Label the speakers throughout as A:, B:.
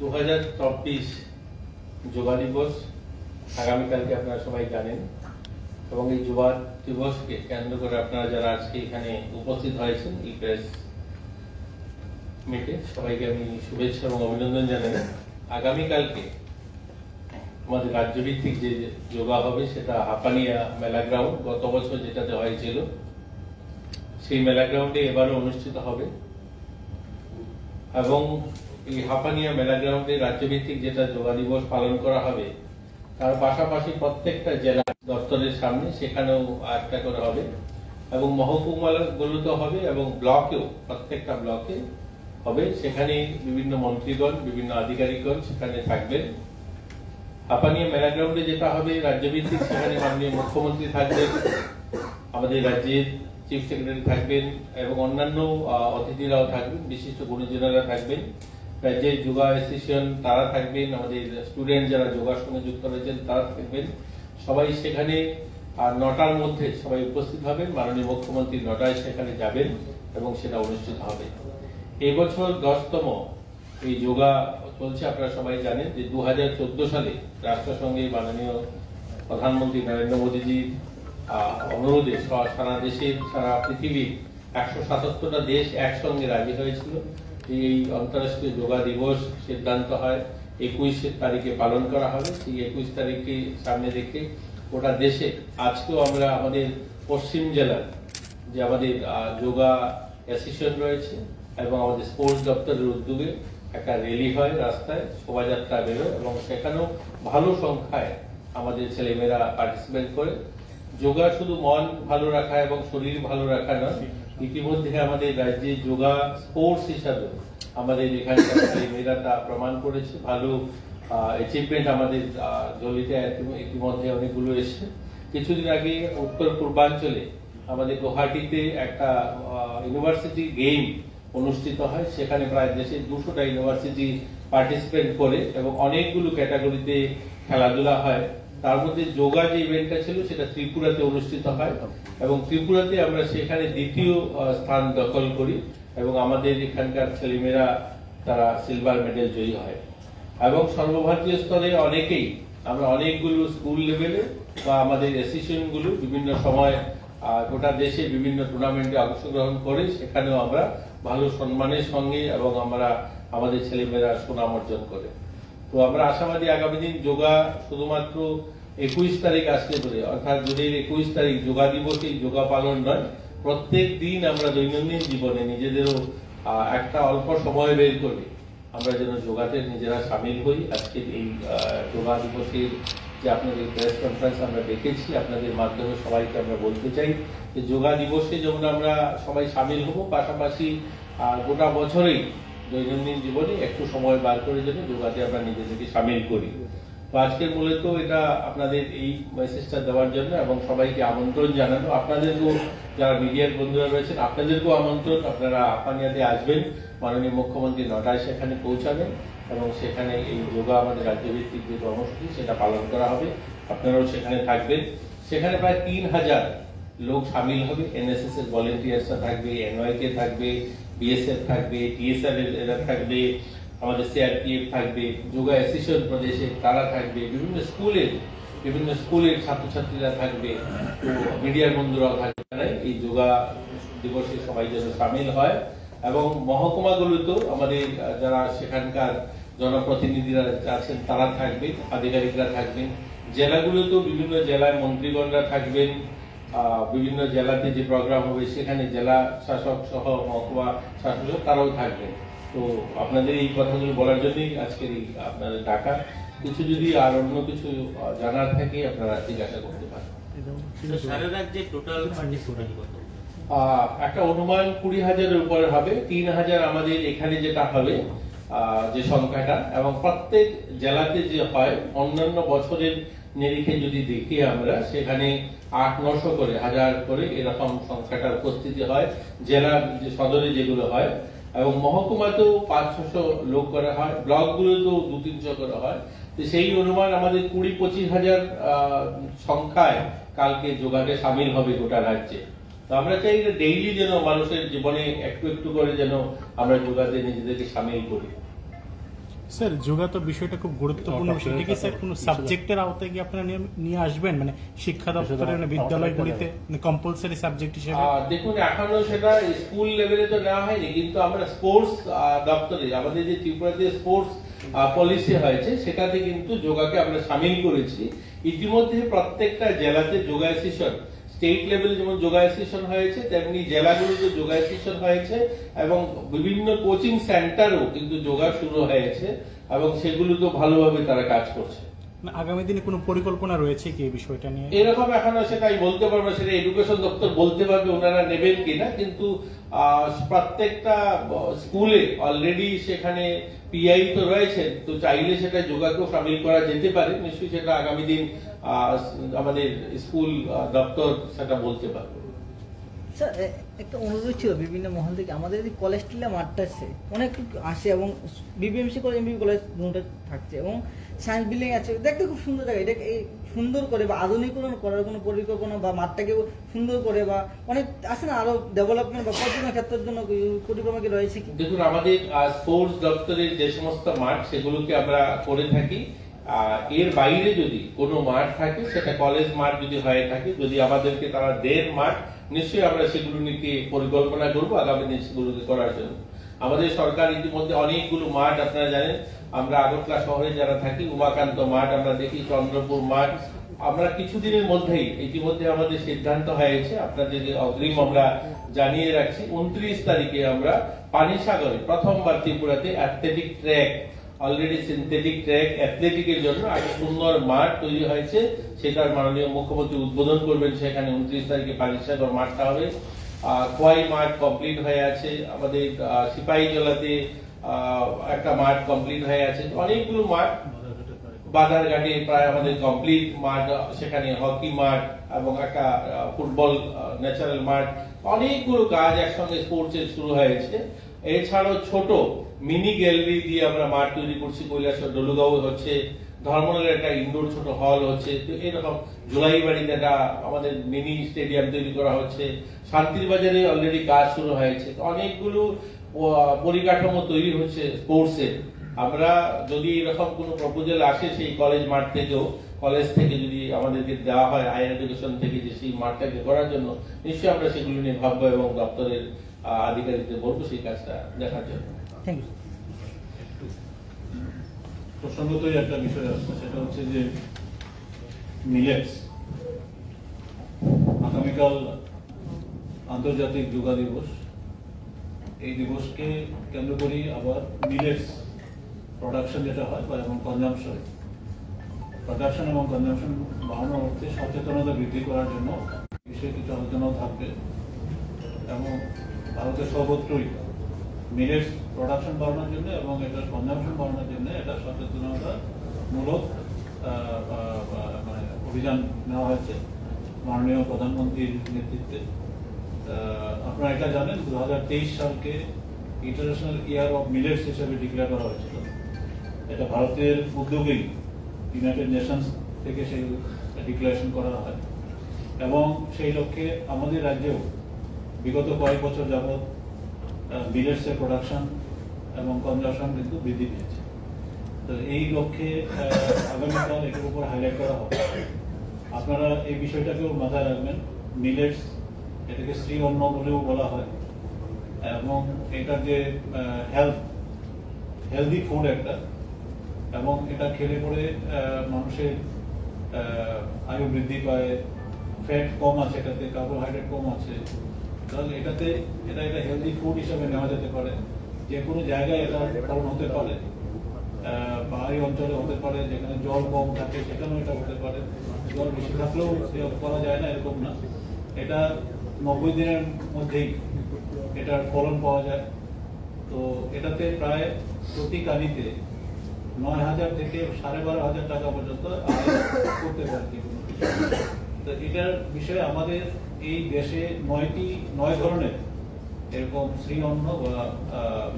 A: দু হাজার চব্বিশ যোগা দিবস আগামীকালকে আপনারা সবাই জানেন এবং এই যুবা দিবসকে কেন্দ্র করে আপনারা যারা আজকে এখানে উপস্থিত হয়েছেন, এই প্রেস মিটে সবাইকে আমি শুভেচ্ছা এবং অভিনন্দন জানাই। আগামীকালকে আমাদের রাজ্যভিত্তিক যে যোগা হবে সেটা হাপানিয়া মেলা গ্রাউন্ড গত বছর যেটাতে হয়েছিল, সেই মেলা গ্রাউন্ডে এবারও অনুষ্ঠিত হবে। এবং এই হাপানিয়া মেলা গ্রাউন্ডে রাজ্যভিত্তিক যেটা যোগা দিবস পালন করা হবে, তার পাশাপাশি প্রত্যেকটা জেলা দপ্তরের সামনে সেখানেও একটা করে হবে এবং মহকুমাগুলোতে হবে এবং ব্লকেও, প্রত্যেকটা ব্লকে হবে। সেখানে বিভিন্ন মন্ত্রীগণ, বিভিন্ন আধিকারিকগণ সেখানে থাকবেন। হাপানিয়া মেলা গ্রাউন্ডে যেটা হবে রাজ্যভিত্তিক, সেখানে মাননীয় মুখ্যমন্ত্রী থাকবেন, আমাদের রাজ্যের চিফ সেক্রেটারি থাকবেন এবং অন্যান্য অতিথিরাও থাকবেন, বিশিষ্ট গুরুজনেরা থাকবেন। রাজ্যের যোগা অ্যাসোসিয়েশন তারা থাকবেন, আমাদের স্টুডেন্ট যারা যোগার সঙ্গে যুক্ত রয়েছেন, তারা থাকবেন। সবাই সেখানে, আর নটার মধ্যে সবাই উপস্থিত হবেন। মাননীয় মুখ্যমন্ত্রী নটায় সেখানে যাবেন এবং সেটা অনুষ্ঠিত হবে। এবছর দশতম এই যোগা চলছে, আপনারা সবাই জানেন যে দু হাজার চোদ্দ সালে রাষ্ট্রসংঘে মাননীয় প্রধানমন্ত্রী নরেন্দ্র মোদীজির অনুরোধে সারা দেশের সারা পৃথিবীর একশো সাতাত্তরটা দেশ একসঙ্গে রাজি হয়েছিল। যে এই আন্তর্রাষ্ট্রীয় যোগা দিবস সিদ্ধান্ত হয় একুশের তারিখে পালন করা হবে। সেই একুশ তারিখকে সামনে রেখে গোটা দেশে আজকেও আমরা আমাদের পশ্চিম জেলার যে আমাদের যোগা অ্যাসোসিয়েশন রয়েছে এবং আমাদের স্পোর্টস দপ্তরের উদ্যোগে একটা র্যালি হয় রাস্তায়, শোভাযাত্রা বেরোয় এবং সেখানেও ভালো সংখ্যায় আমাদের ছেলেমেয়েরা পার্টিসিপেট করে। যোগা শুধু মন ভালো রাখা এবং শরীর ভালো রাখা নয় ইতিমধ্যে আমাদের রাজ্যে যোগা স্পোর্টস হিসাবে আমাদের এখানকার ছেলেমেয়েরা তা প্রমাণ করেছে, ভালো অ্যাচিভমেন্ট আমাদের জলিতে ইতি- ইতিমধ্যে অনেকগুলো এসছে। কিছুদিন আগে উত্তর পূর্বাঞ্চলে আমাদের গুয়াহাটিতে একটা ইউনিভার্সিটি গেম অনুষ্ঠিত হয়। সেখানে প্রায় দেশের দুশোটা ইউনিভার্সিটি পার্টিসিপেট করে এবং অনেকগুলো ক্যাটাগরিতে খেলাধুলা হয়। তার মধ্যে যোগা যে ইভেন্টটা ছিল, সেটা ত্রিপুরাতে অনুষ্ঠিত হয়। এবং ত্রিপুরাতে আমরা সেখানে দ্বিতীয় স্থান দখল করি এবং আমাদের এখানকার ছেলেমেয়েরা, তারা সিলভার মেডেল জয়ী হয়। এবং সর্বভারতীয় স্তরে অনেকেই, আমরা অনেকগুলো স্কুল লেভেলে বা আমাদের অ্যাসোসিয়েশনগুলো বিভিন্ন সময় গোটা দেশে বিভিন্ন টুর্নামেন্টে অংশগ্রহণ করে, সেখানেও আমরা ভালো সম্মানের সঙ্গে এবং আমরা আমাদের ছেলেমেয়েরা সুনাম অর্জন করে। তো আমরা আশাবাদী আগামী দিন যোগা শুধুমাত্র একুশ তারিখ আসলে বলে অর্থাৎ জুনের একুশ তারিখ যোগা দিবসে যোগা পালন নয়, প্রত্যেক দিন আমরা দৈনন্দিন জীবনে নিজেদেরও একটা অল্প সময় বের করে। আমরা যেন যোগাতে নিজেরা সামিল হই। আজকে এই যোগা দিবসের যে আপনাদের প্রেস কনফারেন্স আমরা দেখেছি আপনাদের মাধ্যমে সবাইকে আমরা বলতে চাই যে যোগা দিবসে যেমন আমরা সবাই সামিল হব, পাশাপাশি গোটা বছরেই দৈনন্দিন জীবনে একটু সময় বার করে যেন যোগাতে আমরা নিজেদেরকে সামিল করি। তো আজকের মূলত এটা আপনাদের এই মেসেজটা দেওয়ার জন্য এবং সবাইকে আমন্ত্রণ জানানো। আপনাদেরকেও, যারা মিডিয়ার বন্ধুরা রয়েছেন, আপনাদেরকেও আমন্ত্রণ। আপনারা আপানিয়াতে আসবেন, মাননীয় মুখ্যমন্ত্রী নটায় সেখানে পৌঁছাবেন এবং সেখানে এই যোগা আমাদের রাজ্যভিত্তিক যে কর্মসূচি, সেটা পালন করা হবে। আপনারাও সেখানে থাকবেন। সেখানে প্রায় তিন হাজার লোক সামিল হবে। এনএসএস এর ভলেন্টিয়ার্সরা থাকবে, এনওয়াইকে থাকবে বিএসএফ থাকবে টিএসআর এরা থাকবে, আমাদের সিআরপিএফ থাকবে, যোগা অ্যাসোসিয়েশন প্রদেশে তারা থাকবে, বিভিন্ন স্কুলের বিভিন্ন স্কুলের ছাত্রছাত্রীরা থাকবে, তো মিডিয়ার বন্ধুরাও থাকবে এই যোগা দিবসে সবাই যেন সামিল হয়। এবং মহকুমাগুলোতেও আমাদের যারা সেখানকার জনপ্রতিনিধিরা আছেন, তারা থাকবে, আধিকারিকরা থাকবেন। জেলাগুলোতেও বিভিন্ন জেলায় মন্ত্রীগণরা থাকবেন। বিভিন্ন জেলাতে যে প্রোগ্রাম হবে সেখানে জেলা শাসক সহ মহকুমা শাসক তারাও থাকবেন তো আপনাদের এই কথাগুলো বলার জন্যই আজকের এই আপনাদের ডাকা। কিছু যদি আর অন্য কিছু জানার থাকে আপনারা জিজ্ঞাসা করতে পারেন। একটা অনুমান কুড়ি হাজারের উপরে হবে। তিন হাজার আমাদের এখানে যেটা হবে যে সংখ্যাটা এবং প্রত্যেক জেলাতে যে হয়, অন্যান্য বছরের নিরিখে যদি দেখি আমরা, সেখানে আট, নশো করে, হাজার করে এরকম সংখ্যাটার উপস্থিতি হয় জেলার যে সদরে যেগুলো হয়। এবং মহকুমাতেও পাঁচ ছশো লোক করা হয়, ব্লকগুলোতেও দু, তিনশো করে হয়। তো সেই অনুমান আমাদের কুড়ি, পঁচিশ হাজার সংখ্যায় কালকে যোগাতে সামিল হবে গোটা রাজ্যে। তো আমরা চাই যে ডেইলি যেন মানুষের জীবনে একটু একটু করে যেন আমরা যোগাতে নিজেদেরকে সামিল করি।
B: স্যার যোগা তো বিষয়টা খুব গুরুত্বপূর্ণ। বিষয় কি স্যার কোনো সাবজেক্টের আওতায় কি আপনারা নিয়ে- আসবেন? মানে শিক্ষা দপ্তরের মানে বিদ্যালয়গুলিতে কম্পালসারি সাবজেক্ট হিসেবে?
A: দেখুন এখনও সেটা স্কুল লেভেলে তো নেওয়া হয়নি কিন্তু আমরা স্পোর্টস দপ্তরে আমাদের যে ত্রিপুরাতে স্পোর্টস পলিসি হয়েছে সেটাতে কিন্তু যোগাকে আমরা সামিল করেছি। ইতিমধ্যে প্রত্যেকটা জেলাতে যোগা সেশন স্টেট লেভেল যেমন যোগা সেশন হয়েছে তেমনি জেলাগুলোতে যোগা সেশন হয়েছে এবং বিভিন্ন কোচিং সেন্টারও কিন্তু যোগা শুরু হয়েছে এবং সেগুলো তো ভালোভাবে তারা কাজ করছে।
B: মানে আগামী দিনে কোনো পরিকল্পনা রয়েছে কি এই বিষয়টা নিয়ে?
A: এরকম এখনও সেটা আমি বলতে পারব না, সেটা এডুকেশন দপ্তর বলতে পারবে ওনারা নেবেন কিনা কিন্তু প্রত্যেকটা স্কুলে অলরেডি সেখানে পিআই তো রয়েছেন তো চাইলে সেটা যোগাকেও সামিল করা যেতে পারে নিশ্চয়ই সেটা আগামী দিন আমাদের স্কুল দপ্তর সেটা বলতে পারবে।
C: স্যার একটা অনুরোধ ছিল বিভিন্ন মহল থেকে। আমাদের যে কলেজ টিলা মাঠটা আছে। অনেক আসে এবং বিবিএমসি কলেজ এমবি কলেজ দুটো থাকছে এবং সায়েন্স বিল্ডিং আছে। দেখতে খুব সুন্দর জায়গা। এই সুন্দর করে বা আধুনিকরণ করার কোনো পরিকল্পনা বা মাঠটাকে সুন্দর করে বা অনেক আছে না আরও ডেভেলপমেন্ট বা পর্যটন ক্ষেত্রের জন্য পরিকল্পনা কি রয়েছে কি?
A: দেখুন আমাদের স্পোর্টস দপ্তরের যে সমস্ত মাঠ সেগুলোকে আমরা করে থাকি। এর বাইরে যদি কোনো মাঠ থাকে, সেটা কলেজ মাঠ যদি হয়ে থাকে, যদি আমাদেরকে তারা দেন মাঠ, নিশ্চয়ই আমরা সেগুলো নিয়ে পরিকল্পনা করব, আগামী দিন সেগুলোকে করার জন্য। আমাদের সরকার ইতিমধ্যে অনেকগুলো মাঠ, আপনারা জানেন, আমরা আগরতলা শহরে যারা থাকি, উমাকান্ত মাঠ আমরা দেখি, চন্দ্রপুর মাঠ, আমরা কিছুদিনের মধ্যেই, ইতিমধ্যে আমাদের সিদ্ধান্ত হয়েছে, আপনাদের অগ্রিম আমরা জানিয়ে রাখছি, উনত্রিশ তারিখে আমরা পানিসাগরে প্রথমবার ত্রিপুরাতে athletic track already synthetic track অ্যাথলেটিকের জন্য একটা সুন্দর মাঠ তৈরি হয়েছে। সেটার মাননীয় মুখ্যমন্ত্রী উদ্বোধন করবেন। সেখানে উনত্রিশ তারিখে পানিসাগর মাঠটা হবে। খোয়াই মাঠ কমপ্লিট হয়ে আছে। আমাদের সিপাহী জেলাতে একটা মাঠ কমপ্লিট হয়ে আছে। অনেকগুলো মাঠ বাজারঘাটে প্রায় আমাদের কমপ্লিট মাঠ, সেখানে হকি মাঠ এবং একটা ফুটবল ন্যাচারাল মাঠ। অনেকগুলো কাজ একসঙ্গে স্পোর্টস এর শুরু হয়েছে। এছাড়াও ছোট মিনি গ্যালারি দিয়ে আমরা মাঠ তৈরি করছি। কৈলাসর ডলুগাঁও হচ্ছে, ধর্মনগরের একটা ইনডোর ছোট হল হচ্ছে। তো এরকম জুলাই বাড়িতে একটা আমাদের মিনি স্টেডিয়াম তৈরি করা হচ্ছে। শান্তির বাজারে অলরেডি কাজ শুরু হয়েছে। অনেকগুলো পরিকাঠামো তৈরি হচ্ছে স্পোর্টসের আমরা যদি এরকম কোনো প্রপোজাল আসে সেই কলেজ মাঠ থেকেও কলেজ থেকে যদি আমাদেরকে দেওয়া হয় হায়ার এডুকেশন থেকে যে সেই মাঠটাকে করার জন্য নিশ্চয়ই আমরা সেগুলো নিয়ে ভাববো এবং দপ্তরের আধিকারিকদের বলব সেই কাজটা দেখার জন্য।
D: প্রসঙ্গতই একটা বিষয় আসছে সেটা হচ্ছে যে মিলেটস আগামীকাল আন্তর্জাতিক যোগা দিবস। এই দিবসকে কেন্দ্র করি আবার মিলেটস প্রোডাকশন যেটা হয় বা এবং কনজামশন প্রোডাকশন এবং কনজামশন বাড়ানোর অর্থে সচেতনতা বৃদ্ধি করার জন্য বিষয়ে কিছু আলোচনাও থাকবে। এবং ভারতের সর্বত্রই মিলেটস প্রোডাকশন বাড়ানোর জন্য এবং এটার কনজামশন বাড়ানোর জন্য এটা সচেতনতা মূলক মানে অভিযান নেওয়া হয়েছে মাননীয় প্রধানমন্ত্রীর নেতৃত্বে। আপনারা এটা জানেন দু হাজার তেইশ সালকে ইন্টারন্যাশনাল ইয়ার অফ মিলেটস হিসেবে ডিক্লেয়ার করা হয়েছিল। এটা ভারতের উদ্যোগেই ইউনাইটেড নেশনস থেকে সেই ডিক্লারেশন করা হয়। এবং সেই লক্ষ্যে আমাদের রাজ্যেও বিগত কয়েক বছর যাবৎ মিলেটসের প্রোডাকশন এবং কনজামশন কিন্তু বৃদ্ধি পেয়েছে। তো এই লক্ষ্যে আগামীকাল এটার উপর হাইলাইট করা হবে। আপনারা এই বিষয়টাকেও মাথায় রাখবেন। মিলেটস এটাকে শ্রী অন্ন বলেও বলা হয়। এবং এটার যে হেলথ হেলদি ফুড একটা এবং এটা খেলে পরে মানুষের আয়ু বৃদ্ধি পায় ফ্যাট কম আছে এটাতে কার্বোহাইড্রেট কম আছে। তাহলে এটাতে, এটা এটা হেলদি ফুড হিসাবে নেওয়া যেতে পারে। যে কোনো জায়গায় এটা ফলন হতে পারে। পাহাড়ি অঞ্চলে হতে পারে, যেখানে জল কম থাকে, সেখানেও এটা হতে পারে। জল বেশি থাকলেও করা যায় না, এরকম না। এটা নব্বই দিনের মধ্যেই এটার ফলন পাওয়া যায়। তো এটাতে প্রায় প্রতি কানিতে নয় হাজার থেকে সাড়ে বারো হাজার টাকা পর্যন্ত করতে পারে যে কোনো কৃষক। তো এটার বিষয়ে আমাদের এই দেশে নয়টি, নয় ধরনের এরকম শ্রী অন্ন বা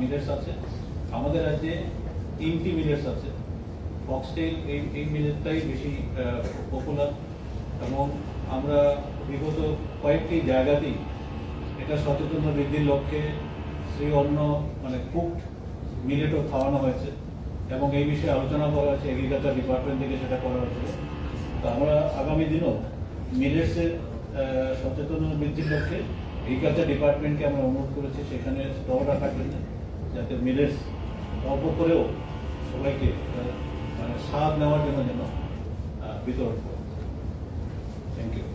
D: মিলেটস আছে। আমাদের রাজ্যে তিনটি মিলেটস আছে। ফক্সটেল এই এই মিলেটটাই বেশি পপুলার এবং আমরা বিগত কয়েকটি জায়গাতেই এটা সচেতনতা বৃদ্ধির লক্ষ্যে শ্রী অন্ন মানে কুক মিলেটও খাওয়ানো হয়েছে। এবং এই বিষয়ে আলোচনা করা হয়েছে এগ্রিকালচার ডিপার্টমেন্ট থেকে সেটা করা হয়েছে। তো আমরা আগামী দিনও মিলেটসের সচেতন বৃদ্ধির লক্ষ্যে এগ্রিকালচার ডিপার্টমেন্টকে আমরা অনুরোধ করেছি সেখানে স্টল রাখার জন্য, যাতে মিলেটস অল্প করেও সবাইকে মানে স্বাদ নেওয়ার জন্য যেন বিতরণ করে থ্যাংক ইউ